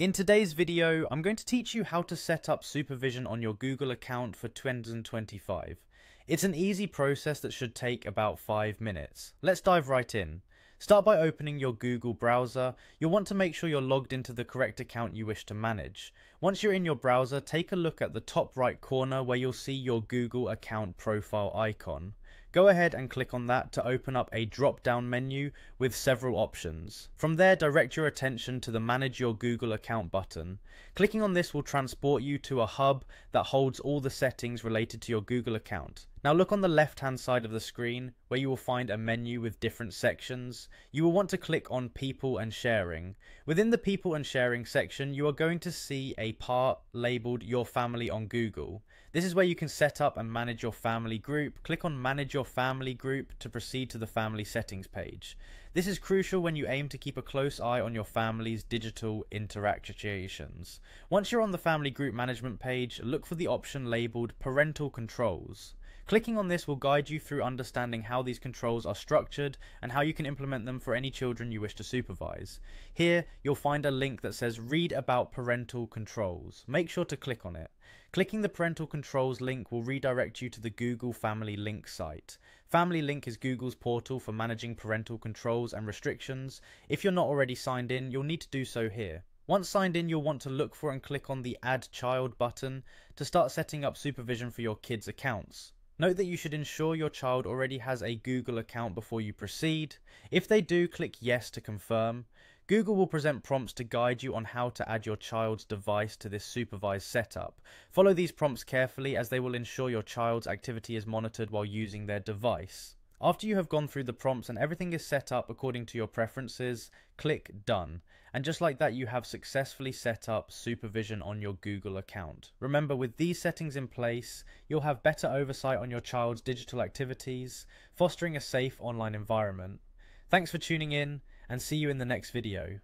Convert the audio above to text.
In today's video, I'm going to teach you how to set up supervision on your Google account for 2025. It's an easy process that should take about 5 minutes. Let's dive right in. Start by opening your Google browser. You'll want to make sure you're logged into the correct account you wish to manage. Once you're in your browser, take a look at the top right corner where you'll see your Google account profile icon. Go ahead and click on that to open up a drop down menu with several options. From there, direct your attention to the Manage Your Google Account button. Clicking on this will transport you to a hub that holds all the settings related to your Google account. Now look on the left hand side of the screen where you will find a menu with different sections. You will want to click on People and Sharing. Within the People and Sharing section, you are going to see a part labeled Your Family on Google. This is where you can set up and manage your family group. Click on Manage Your Family Group to proceed to the Family Settings page. This is crucial when you aim to keep a close eye on your family's digital interactions. Once you're on the Family Group Management page, look for the option labeled Parental Controls. Clicking on this will guide you through understanding how these controls are structured and how you can implement them for any children you wish to supervise. Here, you'll find a link that says read about parental controls. Make sure to click on it. Clicking the parental controls link will redirect you to the Google Family Link site. Family Link is Google's portal for managing parental controls and restrictions. If you're not already signed in, you'll need to do so here. Once signed in, you'll want to look for and click on the Add Child button to start setting up supervision for your kids' accounts. Note that you should ensure your child already has a Google account before you proceed. If they do, click Yes to confirm. Google will present prompts to guide you on how to add your child's device to this supervised setup. Follow these prompts carefully as they will ensure your child's activity is monitored while using their device. After you have gone through the prompts and everything is set up according to your preferences, click Done. And just like that, you have successfully set up supervision on your Google account. Remember, with these settings in place, you'll have better oversight on your child's digital activities, fostering a safe online environment. Thanks for tuning in, and see you in the next video.